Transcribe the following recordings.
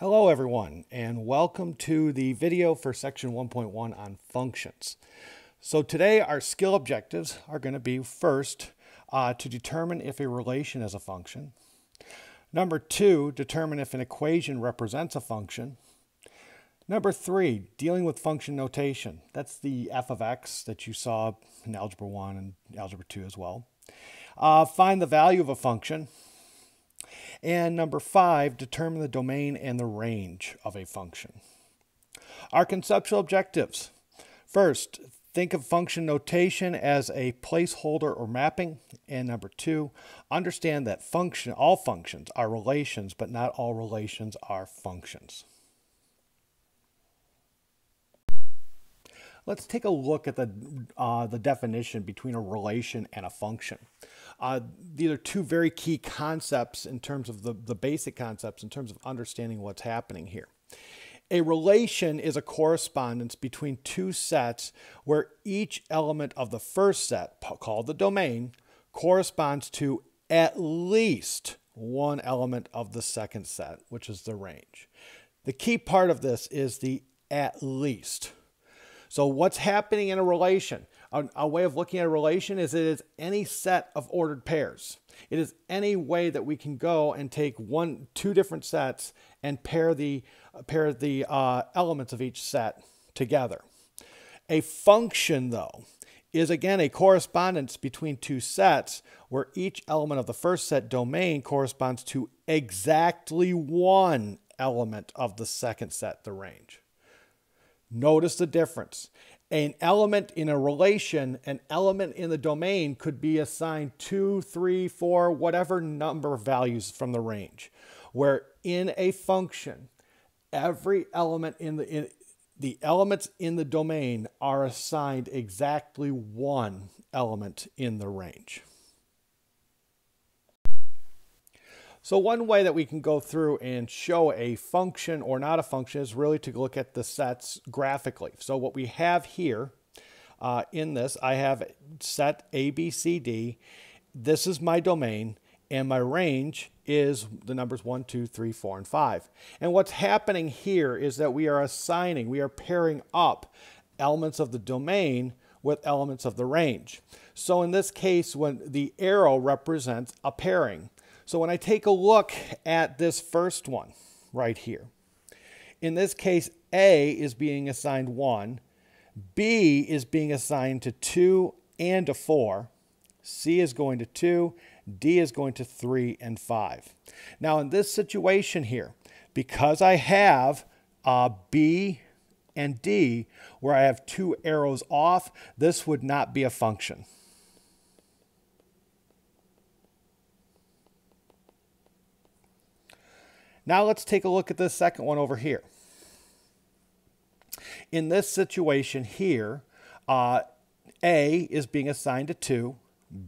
Hello everyone and welcome to the video for section 1.1 on functions. So today our skill objectives are going to be first uh, to determine if a relation is a function. Number two, determine if an equation represents a function. Number three, dealing with function notation. That's the f of x that you saw in Algebra 1 and Algebra 2 as well. Uh, find the value of a function. And number five, determine the domain and the range of a function. Our conceptual objectives. First, think of function notation as a placeholder or mapping. And number two, understand that function, all functions are relations, but not all relations are functions. Let's take a look at the, uh, the definition between a relation and a function. Uh, these are two very key concepts in terms of the, the basic concepts in terms of understanding what's happening here. A relation is a correspondence between two sets where each element of the first set, called the domain, corresponds to at least one element of the second set, which is the range. The key part of this is the at least. So what's happening in a relation? A, a, way of looking at a relation is it is any set of ordered pairs. It is any way that we can go and take one, two different sets and pair the, pair the uh, elements of each set together. A function, though, is again a correspondence between two sets where each element of the first set domain corresponds to exactly one element of the second set, the range. Notice the difference. An element in a relation, an element in the domain could be assigned two, three, four, whatever number of values from the range. Where in a function, every element in the in, the elements in the domain are assigned exactly one element in the range. So one way that we can go through and show a function or not a function is really to look at the sets graphically. So what we have here uh, in this, I have set A, B, C, D. This is my domain and my range is the numbers 1, 2, 3, 4, and 5. And what's happening here is that we are assigning, we are pairing up elements of the domain with elements of the range. So in this case, when the arrow represents a pairing. So when I take a look at this first one right here, in this case, A is being assigned 1, B is being assigned to 2 and to 4, C is going to 2, D is going to 3 and 5. Now in this situation here, because I have uh, B and D, where I have two arrows off, this would not be a function. Now let's take a look at this second one over here. In this situation here, uh, A is being assigned to 2,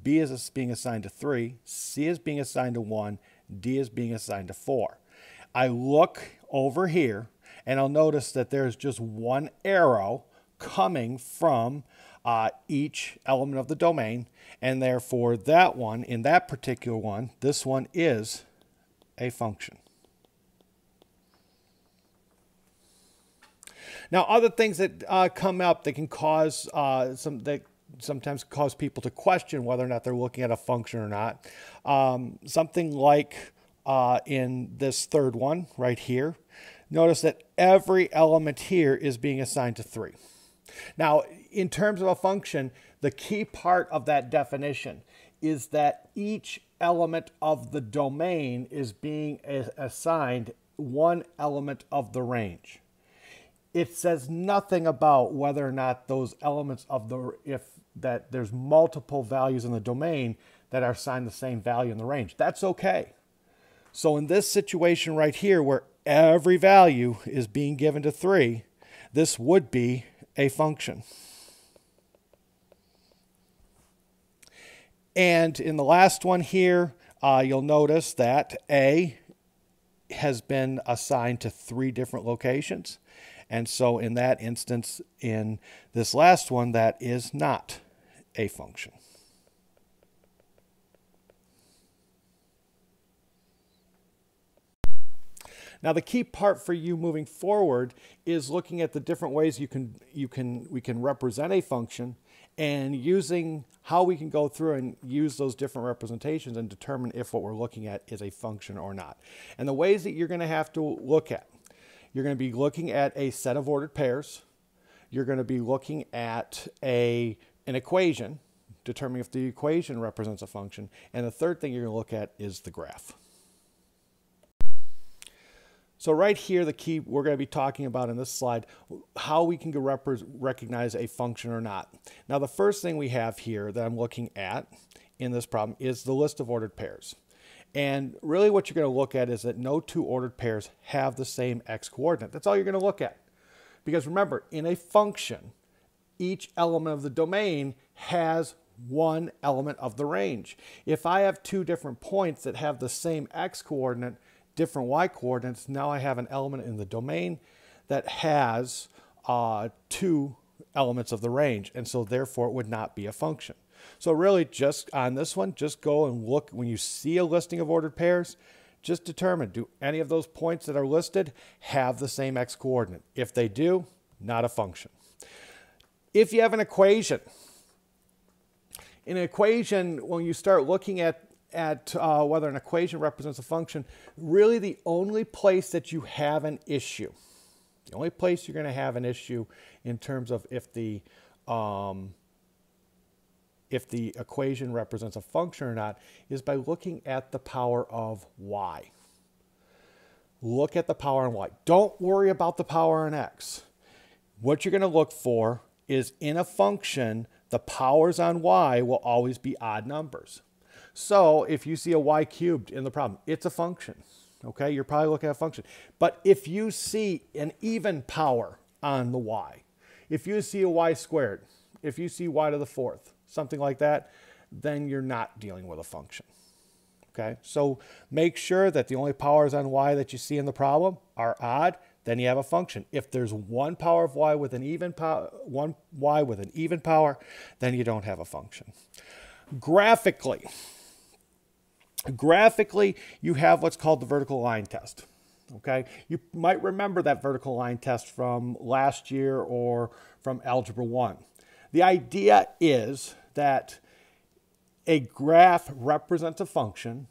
B is being assigned to 3, C is being assigned to 1, D is being assigned to 4. I look over here and I'll notice that there's just one arrow coming from uh, each element of the domain and therefore that one, in that particular one, this one is a function. Now, other things that uh, come up that can cause uh, some that sometimes cause people to question whether or not they're looking at a function or not. Um, something like uh, in this third one right here, notice that every element here is being assigned to three. Now, in terms of a function, the key part of that definition is that each element of the domain is being assigned one element of the range it says nothing about whether or not those elements of the if that there's multiple values in the domain that are assigned the same value in the range. That's okay. So in this situation right here where every value is being given to 3, this would be a function. And in the last one here, uh, you'll notice that A has been assigned to three different locations. And so in that instance, in this last one, that is not a function. Now the key part for you moving forward is looking at the different ways you can you can we can represent a function and using how we can go through and use those different representations and determine if what we're looking at is a function or not. And the ways that you're going to have to look at, you're going to be looking at a set of ordered pairs. You're going to be looking at a an equation, determining if the equation represents a function. And the third thing you're going to look at is the graph. So right here, the key we're going to be talking about in this slide, how we can recognize a function or not. Now, the first thing we have here that I'm looking at in this problem is the list of ordered pairs. And really what you're going to look at is that no two ordered pairs have the same x coordinate. That's all you're going to look at. Because remember, in a function, each element of the domain has one element of the range. If I have two different points that have the same x coordinate, different y coordinates, now I have an element in the domain that has uh, two elements of the range, and so therefore it would not be a function. So really just on this one, just go and look when you see a listing of ordered pairs, just determine do any of those points that are listed have the same x coordinate? If they do, not a function. If you have an equation, in an equation, when you start looking at at uh, whether an equation represents a function, really the only place that you have an issue, the only place you're going to have an issue in terms of if the um, if the equation represents a function or not is by looking at the power of y. Look at the power on y. Don't worry about the power on x. What you're going to look for is in a function, the powers on y will always be odd numbers. So if you see a y cubed in the problem, it's a function. Okay, you're probably looking at a function. But if you see an even power on the y, if you see a y squared, if you see y to the fourth, something like that, then you're not dealing with a function. Okay, so make sure that the only powers on y that you see in the problem are odd, then you have a function. If there's one power of y with an even power, one y with an even power, then you don't have a function. Graphically, Graphically, you have what's called the vertical line test. Okay, you might remember that vertical line test from last year or from Algebra 1. The idea is that a graph represents a function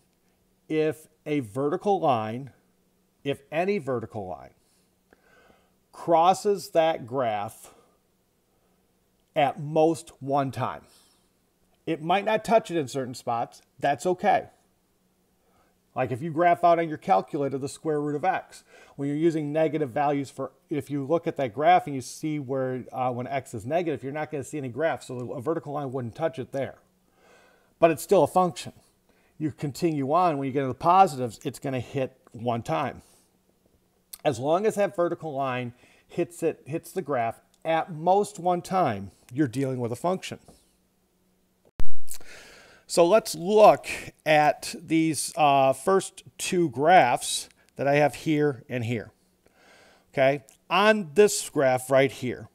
if a vertical line, if any vertical line, crosses that graph at most one time. It might not touch it in certain spots. That's okay. Like if you graph out on your calculator the square root of x, when you're using negative values for, if you look at that graph and you see where uh, when x is negative, you're not going to see any graph, so a vertical line wouldn't touch it there. But it's still a function. You continue on, when you get to the positives, it's going to hit one time. As long as that vertical line hits it, hits the graph at most one time, you're dealing with a function. So let's look at these uh, first two graphs that I have here and here. Okay, on this graph right here,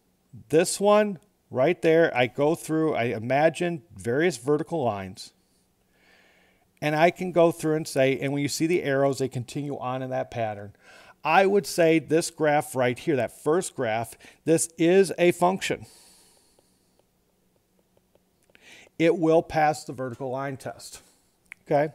this one right there, I go through, I imagine various vertical lines. And I can go through and say, and when you see the arrows, they continue on in that pattern. I would say this graph right here, that first graph, this is a function it will pass the vertical line test. Okay.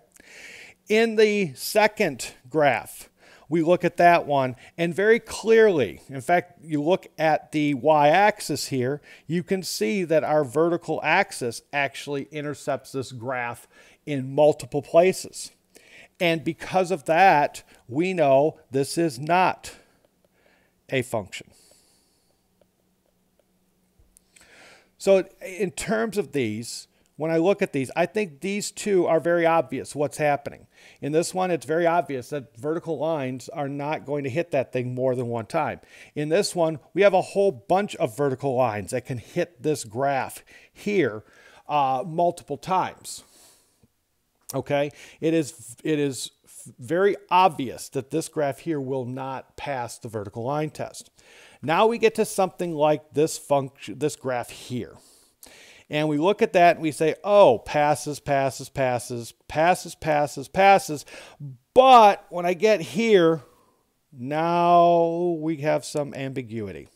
In the second graph, we look at that one and very clearly, in fact, you look at the y-axis here, you can see that our vertical axis actually intercepts this graph in multiple places. And because of that, we know this is not a function. So in terms of these, when I look at these, I think these two are very obvious what's happening. In this one, it's very obvious that vertical lines are not going to hit that thing more than one time. In this one, we have a whole bunch of vertical lines that can hit this graph here uh, multiple times. Okay, it is, it is very obvious that this graph here will not pass the vertical line test. Now we get to something like this function, this graph here. And we look at that and we say, oh, passes, passes, passes, passes, passes, passes. But when I get here, Now we have some ambiguity.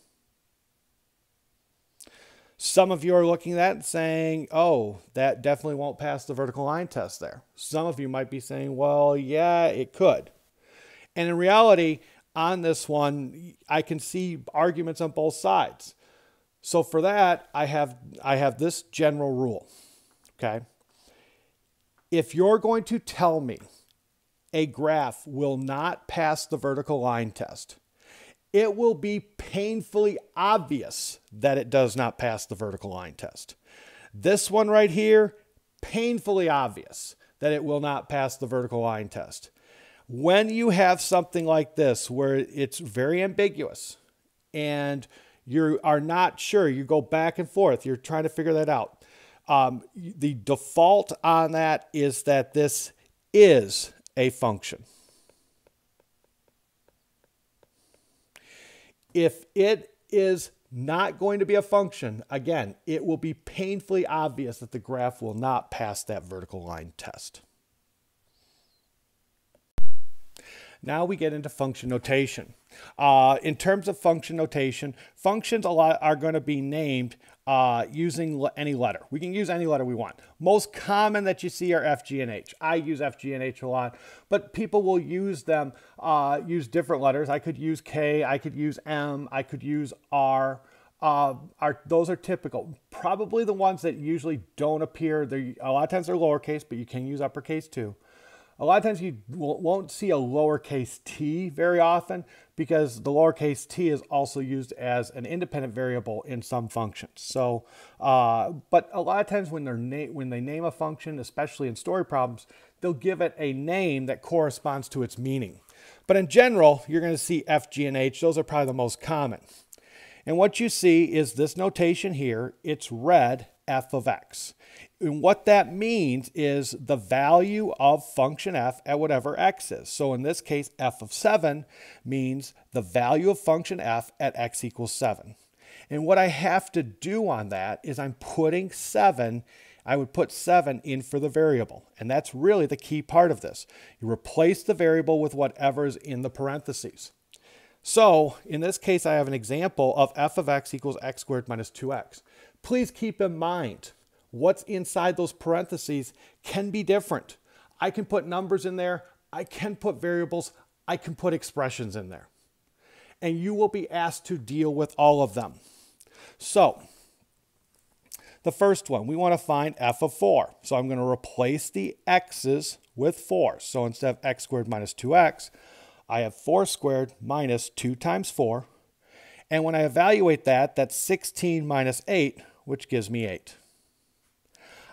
Some of you are looking at that and saying, oh, that definitely won't pass the vertical line test there. Some of you might be saying, well, yeah, it could. And in reality, on this one, I can see arguments on both sides. So for that, I have I have this general rule. Okay? If you're going to tell me a graph will not pass the vertical line test, it will be painfully obvious that it does not pass the vertical line test. This one right here, painfully obvious that it will not pass the vertical line test. When you have something like this where it's very ambiguous and you are not sure, you go back and forth, you're trying to figure that out. Um, the default on that is that this is a function. If it is not going to be a function, again, it will be painfully obvious that the graph will not pass that vertical line test. Now we get into function notation. Uh, in terms of function notation, functions a lot are going to be named uh, using any letter. We can use any letter we want. Most common that you see are F, G, and H. I use F, G, and H a lot, but people will use them, uh, use different letters. I could use K, I could use M, I could use R. Uh, are those are typical. Probably the ones that usually don't appear. A lot of times they're lowercase, but you can use uppercase too. A lot of times you won't see a lowercase t very often because the lowercase t is also used as an independent variable in some functions. So, uh, but a lot of times when they're when they name a function, especially in story problems, they'll give it a name that corresponds to its meaning. But in general, you're going to see f, g, and h. Those are probably the most common. And what you see is this notation here. It's red f of x. And what that means is the value of function f at whatever x is. So in this case, f of 7 means the value of function f at x equals 7. And what I have to do on that is I'm putting 7, I would put 7 in for the variable. And that's really the key part of this. You replace the variable with whatever's in the parentheses. So in this case, I have an example of f of x equals x squared minus 2x. Please keep in mind what's inside those parentheses can be different. I can put numbers in there, I can put variables, I can put expressions in there. And you will be asked to deal with all of them. So, the first one, we want to find f of 4. So I'm going to replace the x's with 4. So instead of x squared minus 2x, I have 4 squared minus 2 times 4. And when I evaluate that, that's 16 minus 8, which gives me 8.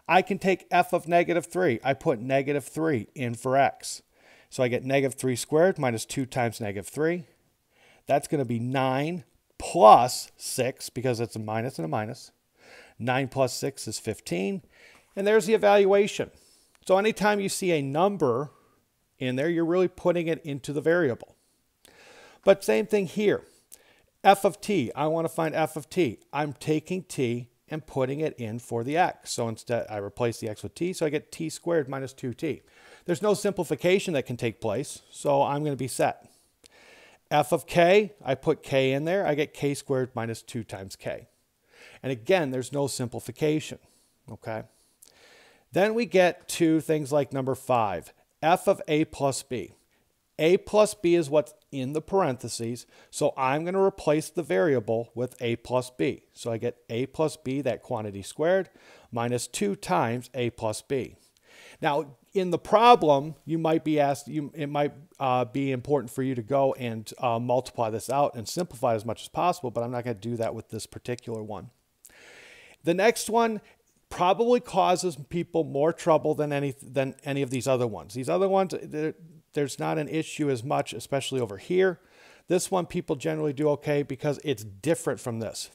I can take f of negative 3. I put negative 3 in for x. So I get negative 3 squared minus 2 times negative 3. That's going to be 9 plus 6 because it's a minus and a minus. 9 plus 6 is 15. And there's the evaluation. So anytime you see a number in there, you're really putting it into the variable. But same thing here. f of t, I want to find f of t. I'm taking t and putting it in for the x. So instead, I replace the x with t, so I get t squared minus 2t. There's no simplification that can take place, so I'm going to be set. f of k, I put k in there, I get k squared minus 2 times k. And again, there's no simplification, okay? Then we get to things like number 5, f of a plus b. A plus B is what's in the parentheses. So I'm going to replace the variable with A plus B. So I get A plus B, that quantity squared, minus 2 times A plus B. Now, in the problem, you might be asked, you, it might uh, be important for you to go and uh, multiply this out and simplify as much as possible, but I'm not going to do that with this particular one. The next one probably causes people more trouble than any, than any of these other ones. These other ones, there's not an issue as much, especially over here. This one people generally do okay because it's different from this.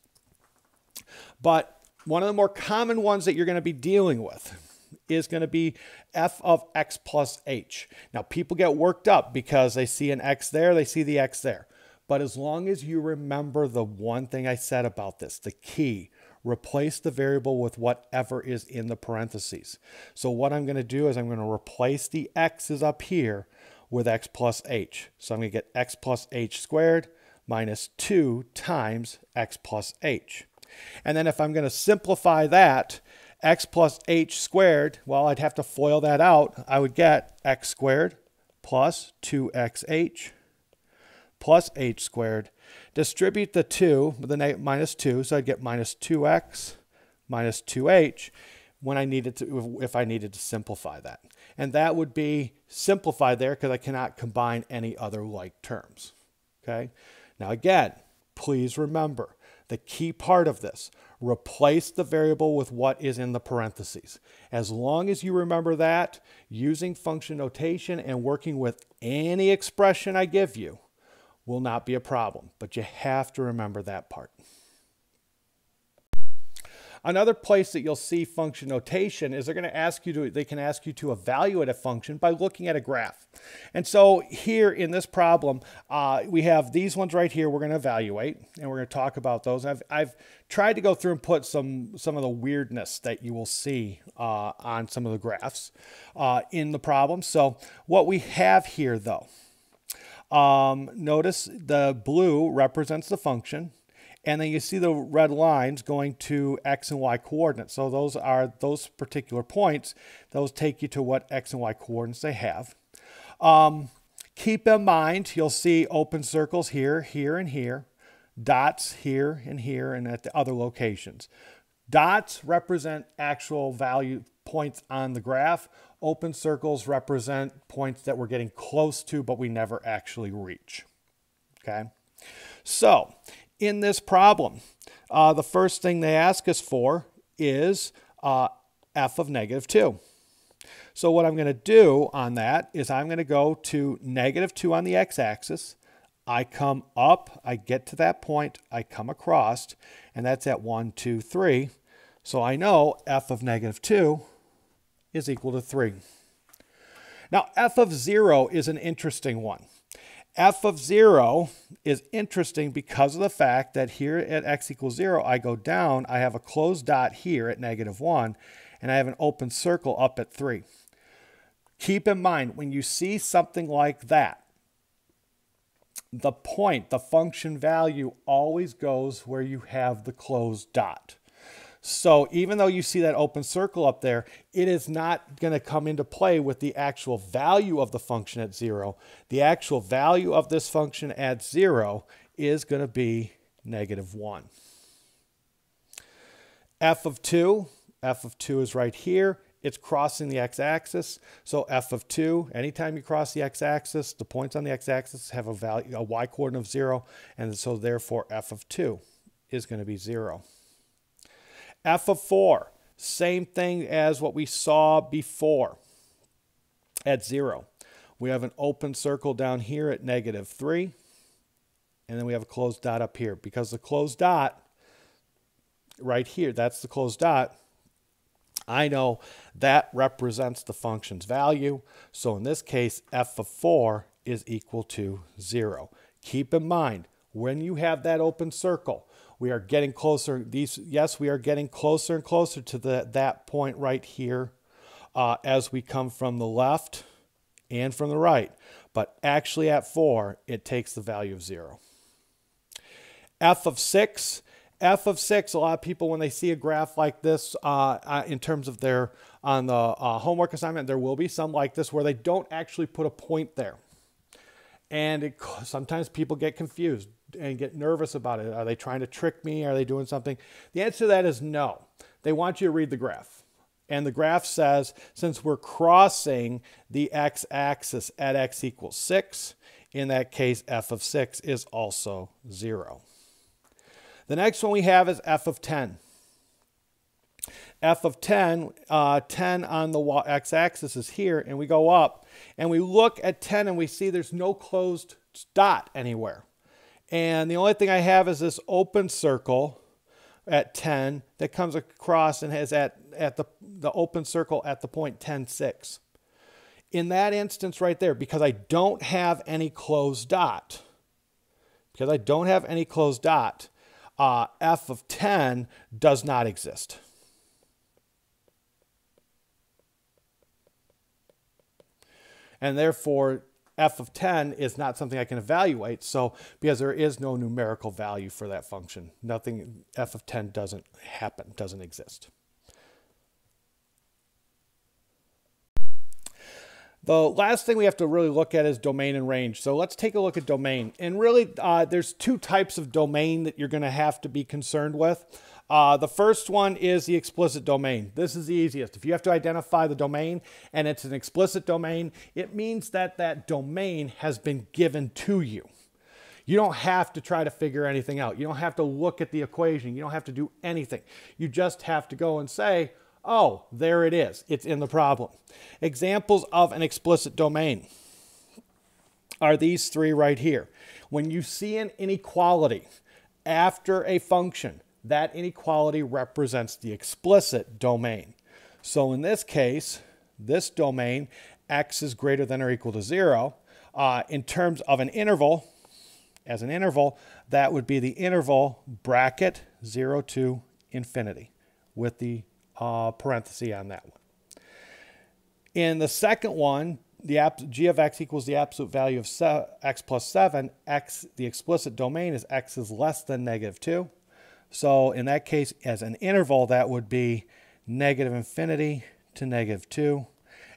But one of the more common ones that you're going to be dealing with is going to be f of x plus h. Now, people get worked up because they see an x there, they see the x there. But as long as you remember the one thing I said about this, the key, replace the variable with whatever is in the parentheses. So what I'm going to do is I'm going to replace the x's up here with x plus h. So I'm going to get x plus h squared minus 2 times x plus h. And then if I'm going to simplify that, x plus h squared, well, I'd have to FOIL that out. I would get x squared plus 2xh plus h squared. Distribute the 2 with the minus 2, so I'd get minus 2x minus 2h when I needed to, if I needed to simplify that. And that would be simplified there because I cannot combine any other like terms. Okay. Now again, please remember the key part of this, replace the variable with what is in the parentheses. As long as you remember that, using function notation and working with any expression I give you will not be a problem, but you have to remember that part. Another place that you'll see function notation is they're going to ask you to, they can ask you to evaluate a function by looking at a graph. And so here in this problem, uh, we have these ones right here we're going to evaluate, and we're going to talk about those. I've, I've tried to go through and put some, some of the weirdness that you will see uh, on some of the graphs uh, in the problem. So what we have here though, um, notice the blue represents the function and then you see the red lines going to x and y coordinates. So those are those particular points. Those take you to what x and y coordinates they have. Um, keep in mind, you'll see open circles here, here, and here. Dots here and here and at the other locations. Dots represent actual value points on the graph. Open circles represent points that we're getting close to, but we never actually reach. Okay. So in this problem. Uh, the first thing they ask us for is uh, f of negative 2. So what I'm going to do on that is I'm going to go to negative 2 on the x-axis. I come up, I get to that point, I come across, and that's at 1, 2, 3. So I know f of negative 2 is equal to 3. Now f of 0 is an interesting one f of 0 is interesting because of the fact that here at x equals 0, I go down, I have a closed dot here at negative 1, and I have an open circle up at 3. Keep in mind, when you see something like that, the point, the function value always goes where you have the closed dot. So even though you see that open circle up there, it is not going to come into play with the actual value of the function at zero. The actual value of this function at zero is going to be negative one. f of 2, f of 2 is right here. It's crossing the x-axis. So f of 2, anytime you cross the x-axis, the points on the x-axis have a value, a y-coordinate of 0, and so therefore f of 2 is going to be 0 f of 4, same thing as what we saw before at 0. We have an open circle down here at negative 3. And then we have a closed dot up here. Because the closed dot right here, that's the closed dot, I know that represents the function's value. So in this case, f of 4 is equal to 0. Keep in mind, when you have that open circle, we are getting closer. These, yes, we are getting closer and closer to the, that point right here uh, as we come from the left and from the right. But actually at 4, it takes the value of 0. f of 6. f of 6, a lot of people, when they see a graph like this, uh, uh, in terms of their, on the uh, homework assignment, there will be some like this where they don't actually put a point there. And it, sometimes people get confused and get nervous about it. Are they trying to trick me? Are they doing something? The answer to that is no. They want you to read the graph. And the graph says since we're crossing the x-axis at x equals 6, in that case f of 6 is also 0. The next one we have is f of 10. f of 10, uh, 10 on the x-axis is here, and we go up, and we look at 10 and we see there's no closed dot anywhere. And the only thing I have is this open circle at 10 that comes across and has at, at the, the open circle at the point 10, 6. In that instance right there, because I don't have any closed dot, because I don't have any closed dot, uh, f of 10 does not exist. And therefore, f of 10 is not something I can evaluate. So because there is no numerical value for that function, nothing f of 10 doesn't happen, doesn't exist. The last thing we have to really look at is domain and range. So let's take a look at domain. And really, uh, there's two types of domain that you're going to have to be concerned with. Uh, the first one is the explicit domain. This is the easiest. If you have to identify the domain and it's an explicit domain, it means that that domain has been given to you. You don't have to try to figure anything out. You don't have to look at the equation. You don't have to do anything. You just have to go and say, Oh, there it is. It's in the problem. Examples of an explicit domain are these three right here. When you see an inequality after a function, that inequality represents the explicit domain. So in this case, this domain, x is greater than or equal to 0. Uh, in terms of an interval, as an interval, that would be the interval bracket 0 to infinity with the uh, parenthesis on that one. In the second one, the g of x equals the absolute value of x plus 7. x, the explicit domain is x is less than negative 2. So in that case, as an interval, that would be negative infinity to negative 2.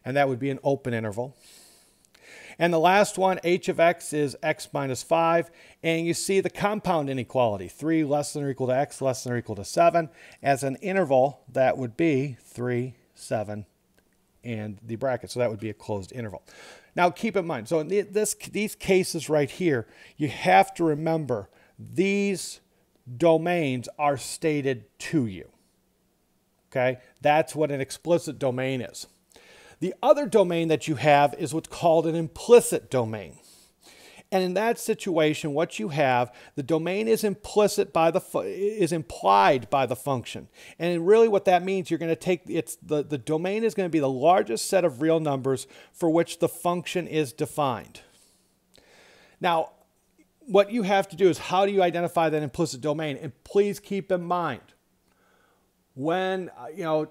And that would be an open interval. And the last one, h of x is x minus 5. And you see the compound inequality, 3 less than or equal to x less than or equal to 7. As an interval, that would be 3, 7, and the bracket. So that would be a closed interval. Now keep in mind, so in this, these cases right here, you have to remember these domains are stated to you. Okay, that's what an explicit domain is. The other domain that you have is what's called an implicit domain. And in that situation, what you have, the domain is implicit by the is implied by the function. And really what that means, you're going to take it's the, the domain is going to be the largest set of real numbers for which the function is defined. Now, what you have to do is how do you identify that implicit domain? And please keep in mind, when uh, you know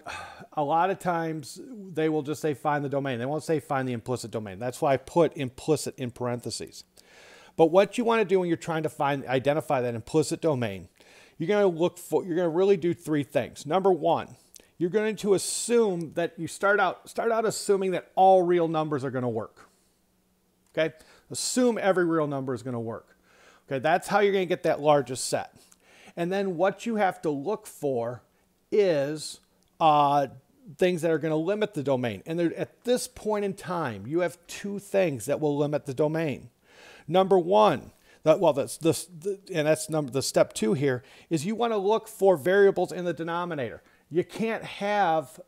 a lot of times they will just say find the domain. They won't say find the implicit domain. That's why i put implicit in parentheses. But what you want to do when you're trying to find identify that implicit domain you're going to look for you're going to really do three things. Number one you're going to assume that you start out start out assuming that all real numbers are going to work. Okay? Assume every real number is going to work okay that's how you're going to get that largest set and then what you have to look for is uh, things that are going to limit the domain. And at this point in time, you have two things that will limit the domain. Number one, that, well, that's the, and that's number the step two here is you want to look for variables in the denominator. You can't have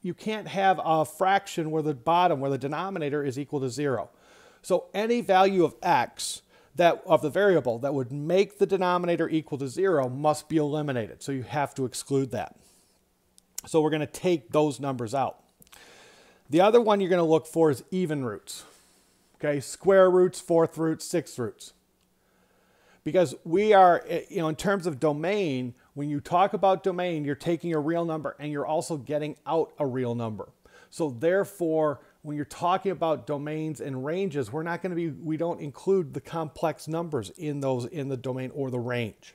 you can't have a fraction where the bottom where the denominator is equal to zero. So any value of x that of the variable that would make the denominator equal to zero must be eliminated. So you have to exclude that. So we're going to take those numbers out. The other one you're going to look for is even roots. Okay, square roots, fourth roots, sixth roots. Because we are, eh, you know, in terms of domain, when you talk about domain, you're taking a real number and you're also getting out a real number. So therefore, when you're talking about domains and ranges, we're not going to be, we don't include the complex numbers in those, in the domain or the range.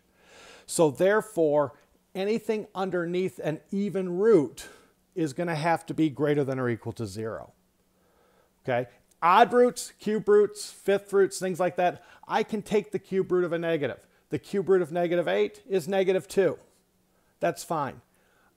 So therefore, anything underneath an even root is going to have to be greater than or equal to zero. Okay. Odd roots, cube roots, fifth roots, things like that. I can take the cube root of a negative. The cube root of negative 8 is negative 2. That's fine.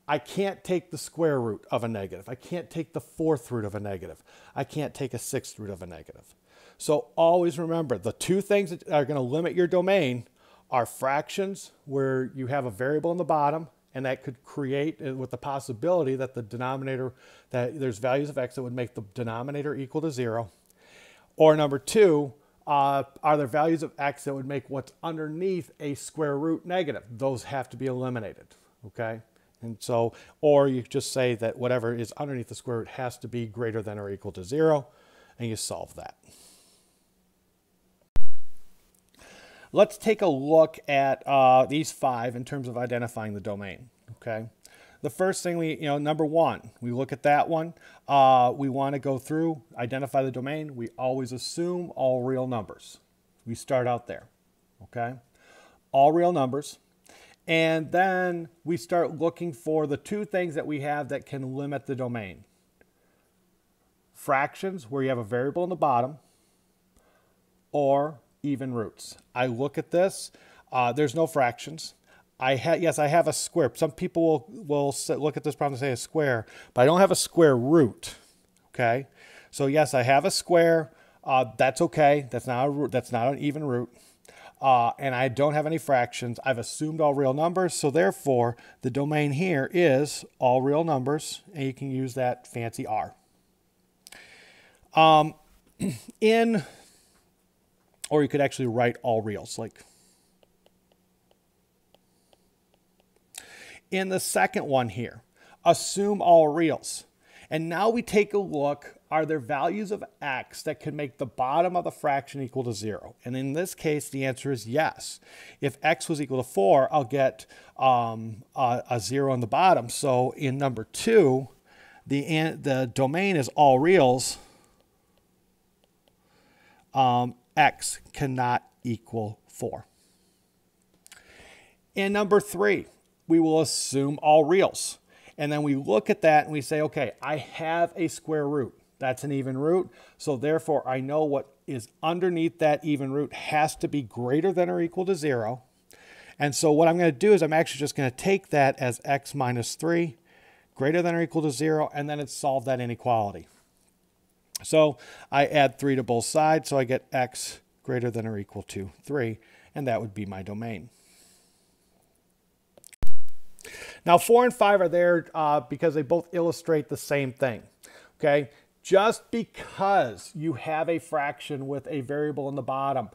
I can't take the square root of a negative. I can't take the fourth root of a negative. I can't take a sixth root of a negative. So always remember the two things that are going to limit your domain are fractions, where you have a variable in the bottom, and that could create uh, with the possibility that the denominator, that there's values of x that would make the denominator equal to zero. Or number two, uh, are there values of x that would make what's underneath a square root negative? Those have to be eliminated, okay? And so, or you just say that whatever is underneath the square root has to be greater than or equal to zero, and you solve that. Let's take a look at uh, these five in terms of identifying the domain, okay? the first thing we, you know, number one, we look at that one. Uh, we want to go through, identify the domain. We always assume all real numbers. We start out there, okay? All real numbers. And then we start looking for the two things that we have that can limit the domain. Fractions, where you have a variable in the bottom, or even roots. I look at this, uh, there's no fractions. I yes, I have a square. Some people will, will look at this problem and say a square, but I don't have a square root. Okay, so yes, I have a square. Uh, that's okay. That's not a, that's not an even root. Uh, and I don't have any fractions. I've assumed all real numbers, so therefore the domain here is all real numbers, and you can use that fancy R. Um, in, or you could actually write all reals, like in the second one here. Assume all reals. And now we take a look, are there values of x that can make the bottom of the fraction equal to zero? And in this case, the answer is yes. If x was equal to four, I'll get um, a, a, zero on the bottom. So in number two, the, the domain is all reals. Um, x cannot equal four. In number three, we will assume all reals. And then we look at that and we say, okay, I have a square root. That's an even root. So therefore, I know what is underneath that even root has to be greater than or equal to zero. And so what I'm going to do is I'm actually just going to take that as x minus 3 greater than or equal to 0, and then it's solve that inequality. So I add 3 to both sides, so I get x greater than or equal to 3, and that would be my domain. Now, four and five are there uh, because they both illustrate the same thing. Okay, just because you have a fraction with a variable in the bottom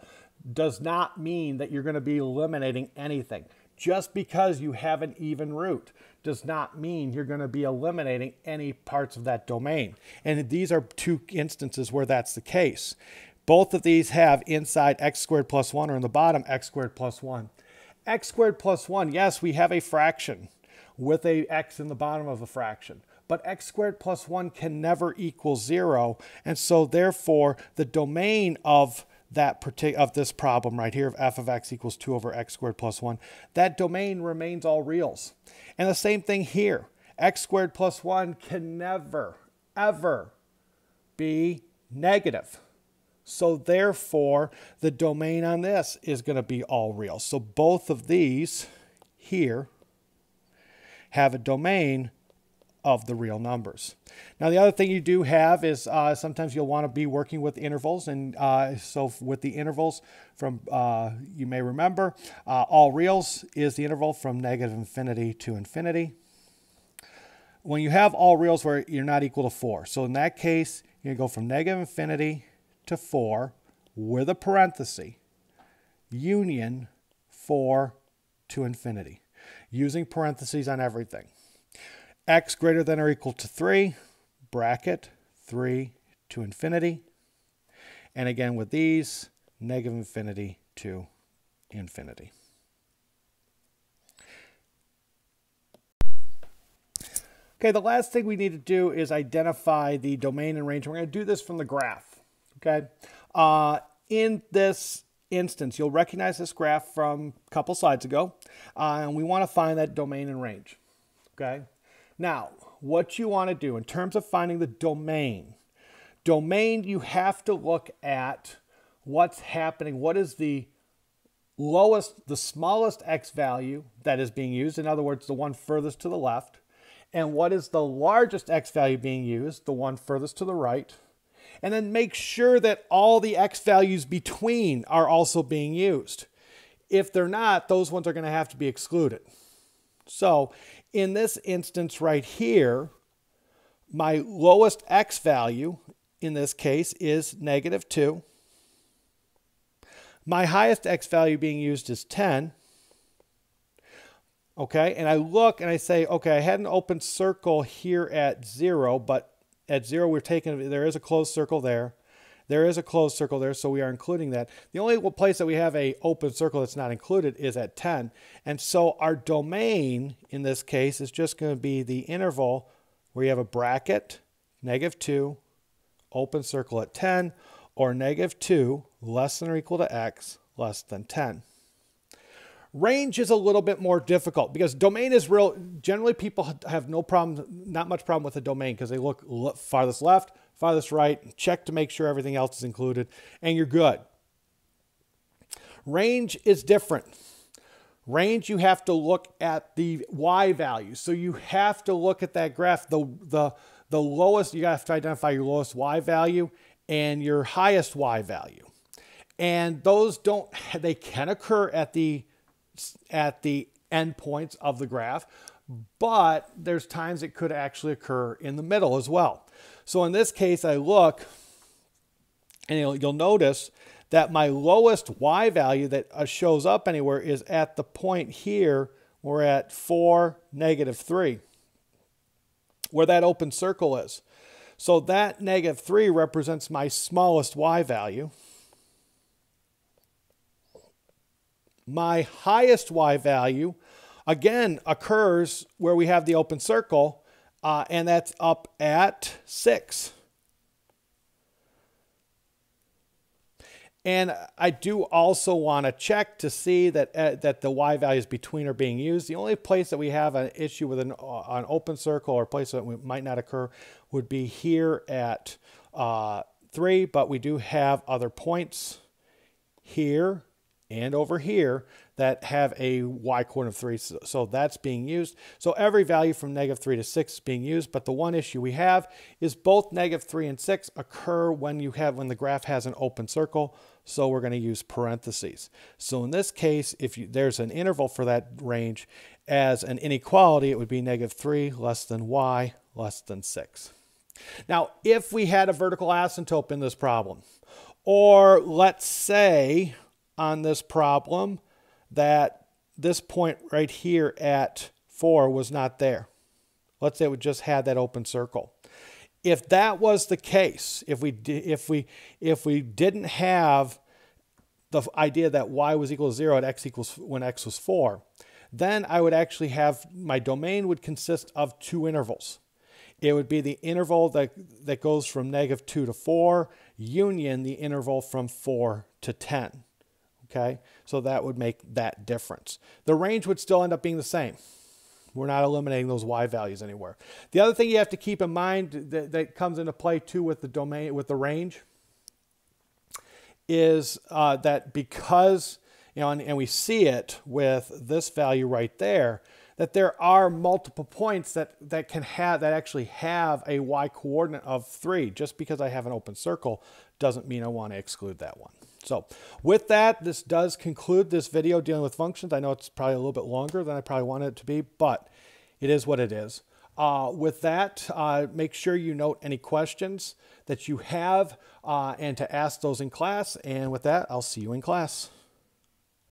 does not mean that you're going to be eliminating anything. Just because you have an even root does not mean you're going to be eliminating any parts of that domain. And these are two instances where that's the case. Both of these have inside x squared plus 1 or in the bottom x squared plus 1. x squared plus 1, yes, we have a fraction with a x in the bottom of a fraction. But x squared plus 1 can never equal 0. And so therefore, the domain of that of this problem right here of f of x equals 2 over x squared plus 1, that domain remains all reals. And the same thing here. x squared plus 1 can never, ever be negative. So therefore, the domain on this is going to be all real. So both of these here have a domain of the real numbers. Now, the other thing you do have is uh, sometimes you'll want to be working with intervals. And uh, so with the intervals from, uh, you may remember, uh, all reals is the interval from negative infinity to infinity. When you have all reals where you're not equal to 4, so in that case, to go from negative infinity to 4 with a parenthesis, union 4 to infinity using parentheses on everything. X greater than or equal to 3, bracket 3 to infinity. And again with these, negative infinity to infinity. Okay, the last thing we need to do is identify the domain and range. We're going to do this from the graph. Okay, uh, in this instance, you'll recognize this graph from a couple slides ago, uh, and we want to find that domain and range. Okay. Now, what you want to do in terms of finding the domain, domain, you have to look at what's happening. What is the lowest, the smallest x value that is being used? In other words, the one furthest to the left. And what is the largest x value being used? The one furthest to the right and then make sure that all the x values between are also being used. If they're not, those ones are going to have to be excluded. So in this instance right here, my lowest x value in this case is negative 2. My highest x value being used is 10. Okay, and I look and I say, okay, I had an open circle here at 0, but at zero, we're taking, there is a closed circle there. There is a closed circle there, so we are including that. The only place that we have a open circle that's not included is at 10. And so our domain in this case is just going to be the interval where you have a bracket, negative 2, open circle at 10, or negative 2 less than or equal to x less than 10. Range is a little bit more difficult because domain is real. Generally, people have no problem, not much problem with a domain because they look farthest left, farthest right, check to make sure everything else is included, and you're good. Range is different. Range, you have to look at the y value. So you have to look at that graph. The, the, the lowest, you have to identify your lowest y value and your highest y value. And those don't, they can occur at the, at the endpoints of the graph, but there's times it could actually occur in the middle as well. So in this case, I look and you'll, you'll notice that my lowest y value that uh, shows up anywhere is at the point here. We're at 4, negative 3, where that open circle is. So that negative 3 represents my smallest y value. My highest y value, again, occurs where we have the open circle, uh, and that's up at 6. And I do also want to check to see that uh, that the y values between are being used. The only place that we have an issue with an, uh, an open circle or place that might not occur would be here at uh, 3, but we do have other points here and over here that have a y coordinate of 3. So, so that's being used. So every value from negative 3 to 6 is being used. But the one issue we have is both negative 3 and 6 occur when you have when the graph has an open circle. So we're going to use parentheses. So in this case, if you, there's an interval for that range as an inequality, it would be negative 3 less than y less than 6. Now, if we had a vertical asymptote in this problem, or let's say on this problem that this point right here at 4 was not there. Let's say we just had that open circle. If that was the case, if we if we if we didn't have the idea that y was equal to 0 at x equals when x was 4, then I would actually have my domain would consist of two intervals. It would be the interval that, that goes from negative 2 to 4 union the interval from 4 to 10. Okay, so that would make that difference. The range would still end up being the same. We're not eliminating those y values anywhere. The other thing you have to keep in mind that, that comes into play too with the domain, with the range, is uh, that because, you know, and, and we see it with this value right there, that there are multiple points that, that can have, that actually have a y coordinate of three. Just because I have an open circle doesn't mean I want to exclude that one. So with that, this does conclude this video dealing with functions. I know it's probably a little bit longer than I probably wanted it to be, but it is what it is. Uh, with that, uh, make sure you note any questions that you have uh, and to ask those in class. And with that, I'll see you in class.